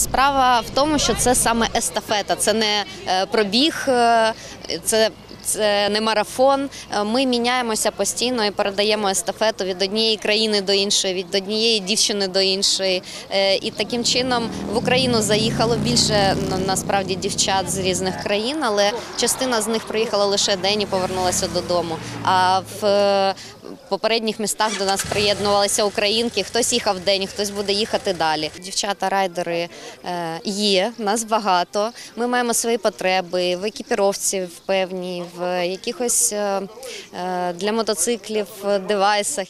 Справа в тому, що це саме естафета, це не е, пробіг, е, це. Це не марафон. Е, Ми міняємося постійно і передаємо естафету від однієї країни до іншої, від однієї дівчини до іншої. Е, І таким чином в Україну заїхало більше ну, насправді дівчат з різних країн, але частина з них приїхала лише день і повернулася додому. А в е, попередніх містах до нас приєднувалися українки. Хтось їхав день, хтось буде їхати далі. Дівчата райдери е, є, нас багато. Ми маємо свої потреби в екіпіровці певній, в якихось е, е, для мотоциклів е, девайсах.